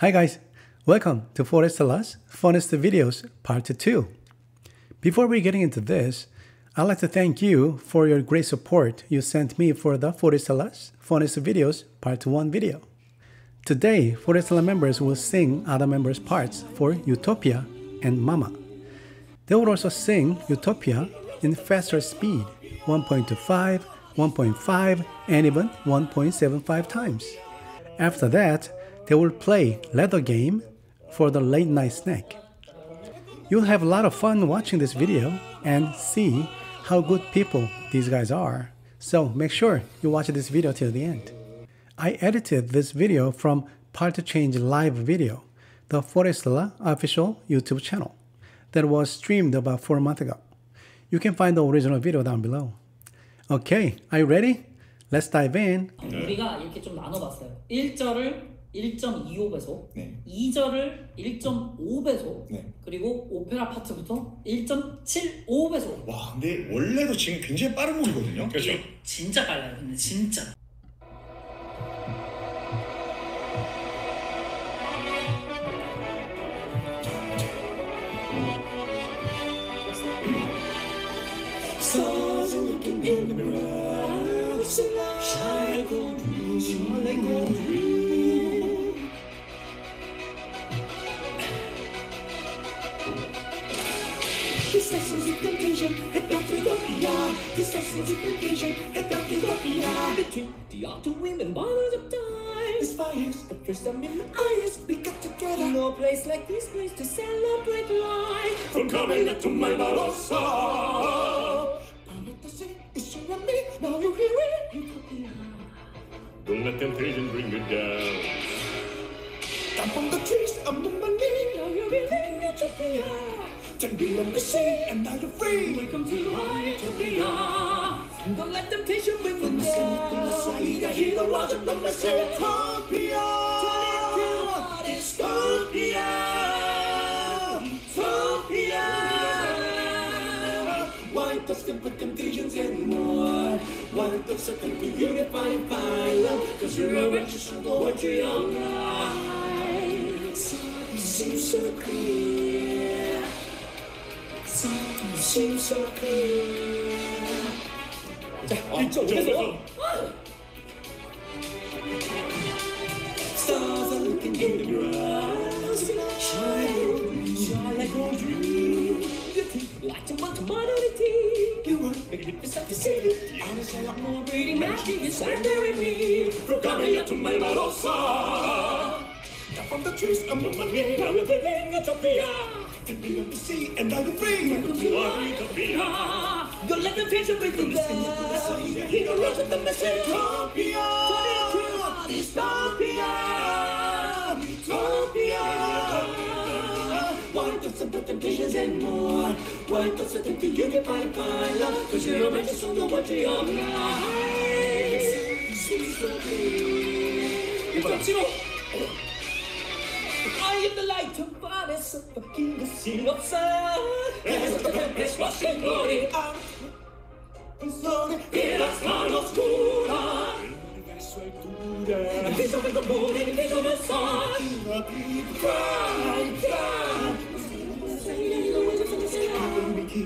Hi guys, welcome to Forestella's Funnest Videos Part 2. Before we getting into this, I'd like to thank you for your great support you sent me for the Forestella's Funnest Videos Part 1 video. Today, Forestella members will sing other members' parts for Utopia and Mama. They will also sing Utopia in faster speed 1.25, 1.5, and even 1.75 times. After that, they will play Leather Game for the late night snack. You'll have a lot of fun watching this video and see how good people these guys are. So make sure you watch this video till the end. I edited this video from Part to Change live video, the Forestella official YouTube channel that was streamed about 4 months ago. You can find the original video down below. Okay, are you ready? Let's dive in. 우리가 이렇게 좀 나눠봤어요. 1절을 1.25배속, 네. 2절을 1.5배속, 네. 그리고 오페라 파트부터 1.75배속. 와 근데 원래도 지금 굉장히 빠른 곡이거든요. 그렇죠. 진짜 빨라요. 근데 진짜. Confusion, Ethiopia. Between the art of women, bodies of time. This fire's the first time in my eyes. We got together. No place like this place to celebrate life. From Carmela to my Barossa. Paradise is around me. Now you hear it. Utopia. Don't let temptation bring you down. I'm on the trees, I'm on my you're in Utopia. Can be on the sea and not afraid. Welcome to my Utopia. Don't let temptation win the day. need a hero, watch out, don't miss it. Utopia. Utopia. Utopia. Why does it put conditions and more. Wipe us up and unify and fire. Cause you're a righteous and what you're Seems so clear. Something seems so clear. 자, 1.5에서 Stars are looking in the mirror. Shine, shine like a dream. Like a month minority. You were magnificent to see. I was a lot more reading magic inside there in me. From Gaia to my Marosa. Down from the trees, a mamarina with a lenga topia. Tipping up the sea, and I will bring Maritopia. You'll let the vision bring you there. He will rush the message. Utopia! Dystopia! Utopia! Why does the temptations and more? Why does the temptation you get by by love? Cause you're a righteous on the watch of your life. She's so clean. You're light to bodies of the king, the seal of sun. There's the tempest rushing glory up. Persone che la scarla oscura Verso il dure Viso del dolore, viso del sangue Cry, cry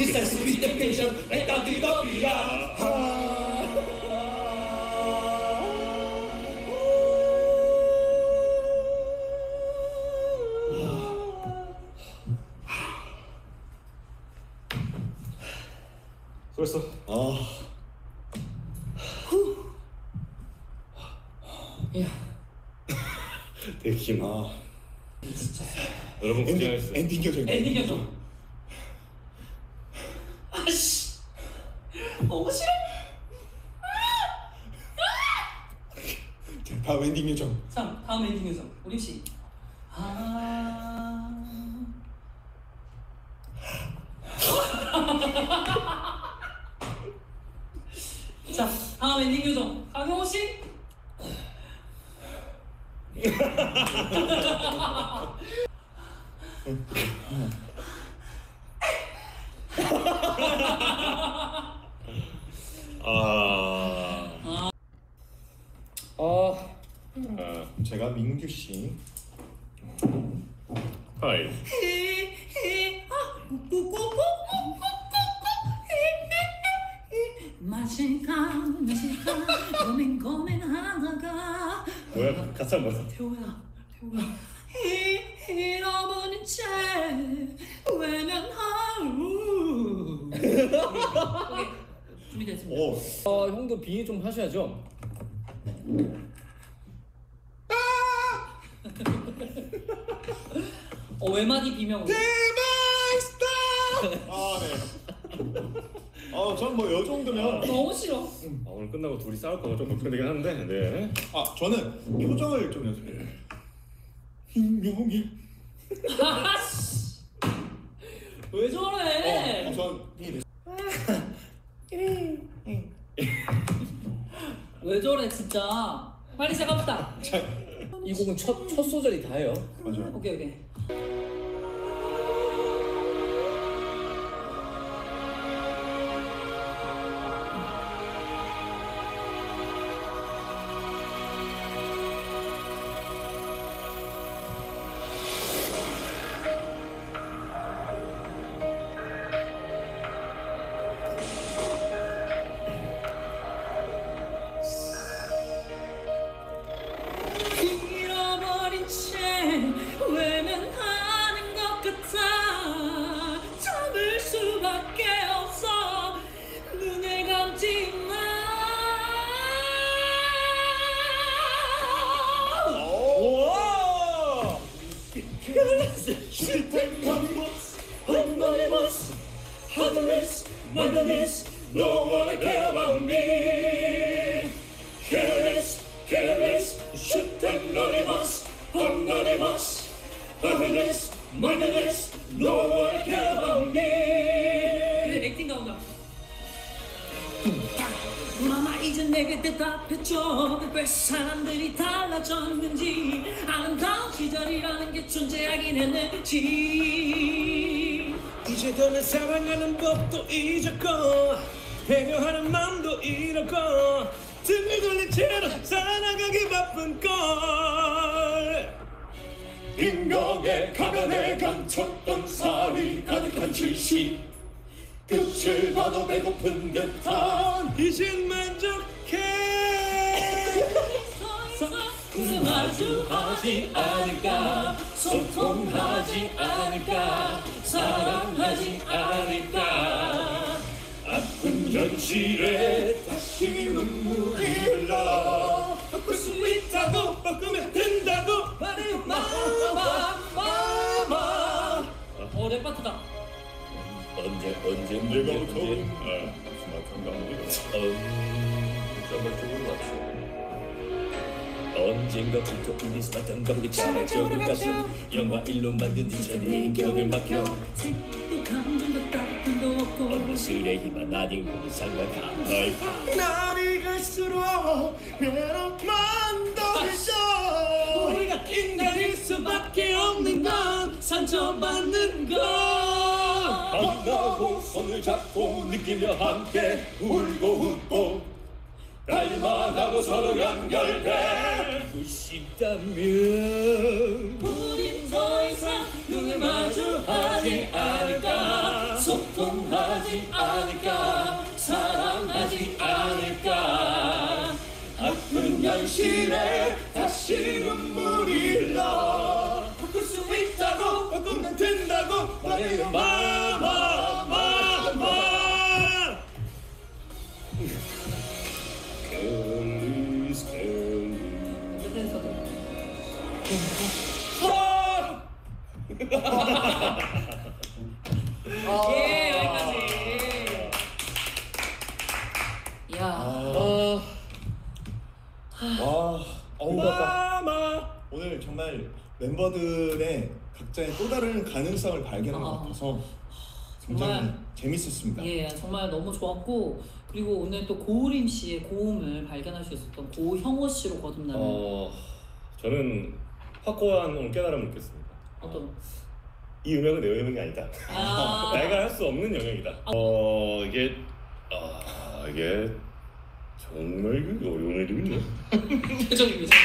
Has to be the vision and the utopia! 수고했어. 아 야, 되게 긴. 아 여러분 고생하셨어요. 엔딩 켜줘. 엔딩 해줘. 너무 싫어. 다음 엔딩 요정. 참 다음 엔딩 요정 우림 씨. 아. 자 다음 엔딩 요정 강형호 씨. 하이. 마실까 마실까 고민 고민하다가 뭐야? 가사 뭐야? 태호야 태호야 이- 잃어버린 채 외면하루 오케이 준비됐습니다 오, 어, 형도 빙의 좀 하셔야죠. 어 외마디 비명 아 네. 아, 전뭐 요 정도면. 너무 싫어 아, 오늘 끝나고 둘이 싸울 거가 좀 걱정되긴 하는데. 네. 아, 저는 표정을 좀 연습해요. 아씨 왜 어, 저래 전 이. 왜 저래 진짜 빨리 시작합시다 이 곡은 첫, 첫 소절이 다예요. 맞아요. 오케이 오케이 one care about me. 그래 액팅 나온다 마마 이제 내게 대답해줘 왜 사람들이 달라졌는지. 아름다운 시절이라는 게 존재하긴 했는지. 이제 더는 사랑하는 법도 잊었고 배려하는 마음도 잃었고 등을 돌린 채로 살아가기 바쁜 걸 인격의 가면에 감췄던 살이 가득한 질식 끝을 봐도 배고픈 듯한 이젠 만족해 그 마주하지 않을까? 소통하지 않을까? 사랑하지 않을까? 아픈 현실에 다시 눈물이 흘러. 바꿀 수 있다고 바꾸면 어 랩파트다 언제, 언제, 내가 언제. 아, 스마트한. 음, 좋은 것 같죠. 언젠가부터 우리 스마트한 가보기 잘해적을 가슴 영화 일로 만든 뒤처리 인격을 감정도 없고 어느 술의 힘만 아니고 상관한 널 날이 갈수록 외롭만 더 있어 우리가 인간일 수밖에 없는 건 상처받는 것 만나고 손을 잡고 느끼며 함께 울고 웃고 닮아가고 서로 연결되고 싶다면 우린 더 이상 눈을 마주하지 않을까. 소통하지 않을까. 사랑하지 않을까. 아픈 현실에 다시 눈물이 오늘 정말 멤버들의 각자의 또 다른 가능성을 발견한 것 아. 같아서 아, 정말. 재밌었습니다. 예, 정말 너무 좋았고 그리고 오늘 또 고우림 씨의 고음을 발견할 수 있었던 고형호 씨로 거듭나는. 어, 저는 확고한 깨달음을 느꼈습니다. 어떤 이 음역은 내 영역이 아니다. 아. 내가 할 수 없는 영역이다. 아. 어 이게 아 이게 정말 그 어려운 일이군요. 표정입니다.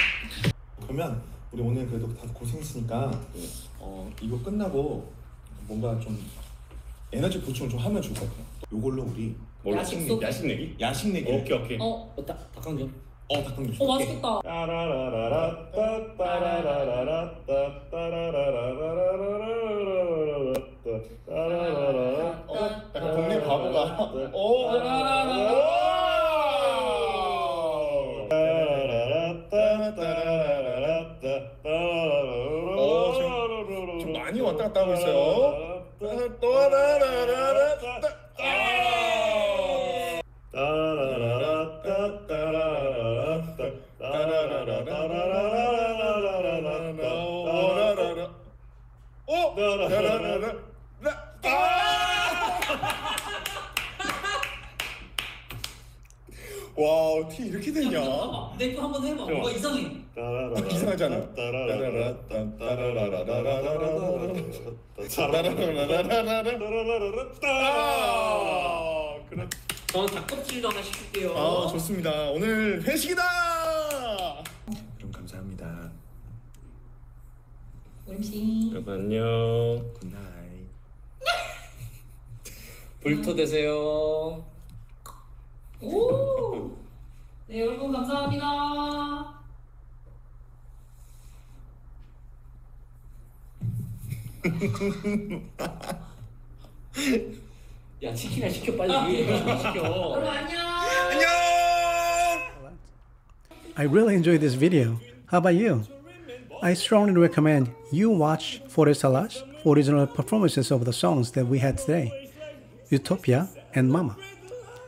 그러면 우리 오늘 그래도 다 고생했으니까 네. 어, 이거 끝나고 뭔가 좀 에너지 보충을 좀 하면 좋을 것 같아요. 요걸로 우리 뭘로? 야식 야식 내기? 야식 내기. 오케이 오케이. 어, 다, 닭강정. 어 닭강정. 어, 맛있겠다. 그래. 저는 닭껍질도 하나 시킬게요. 아, 좋습니다. 오늘 회식이다. 그럼 감사합니다. 우림씨. 여러분 안녕. Good night. 불토 되세요. 오. 네 여러분 감사합니다. 야 치킨이나 시켜 빨리. 여러분 시켜. 안녕. 안녕. I really enjoyed this video. How about you? I strongly recommend you watch Forest Salas original performances of the songs that we had today, Utopia and Mama.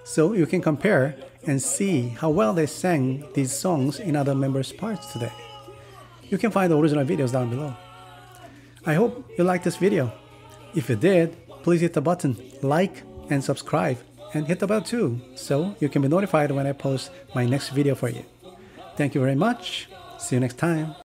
So you can compare and see how well they sang these songs in other members' parts today. You can find the original videos down below. I hope you liked this video. If you did, please hit the button like and subscribe and hit the bell too so you can be notified when I post my next video for you. Thank you very much. See you next time.